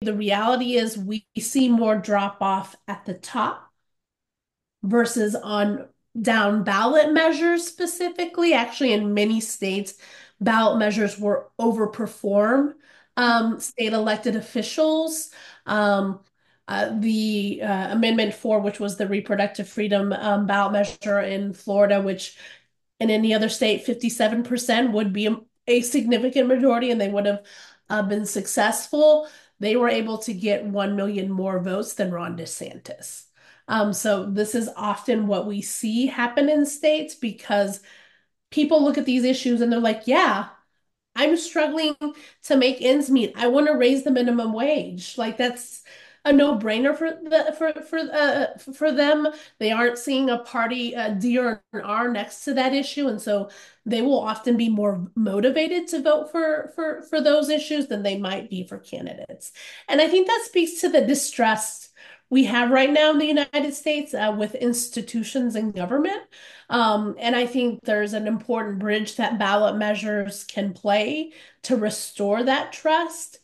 the reality is we see more drop off at the top versus on down ballot measures specifically. Actually, in many states, ballot measures were overperform um, state elected officials. Um, uh, the uh, Amendment 4, which was the reproductive freedom um, ballot measure in Florida, which in any other state, 57% would be a, a significant majority and they would have uh, been successful. They were able to get 1 million more votes than Ron DeSantis. Um, so this is often what we see happen in states because people look at these issues and they're like, yeah, I'm struggling to make ends meet. I want to raise the minimum wage. Like that's a no-brainer for the for for uh for them. They aren't seeing a party D or an R next to that issue, and so they will often be more motivated to vote for for for those issues than they might be for candidates. And I think that speaks to the distrust we have right now in the United States uh, with institutions and government. Um, and I think there's an important bridge that ballot measures can play to restore that trust.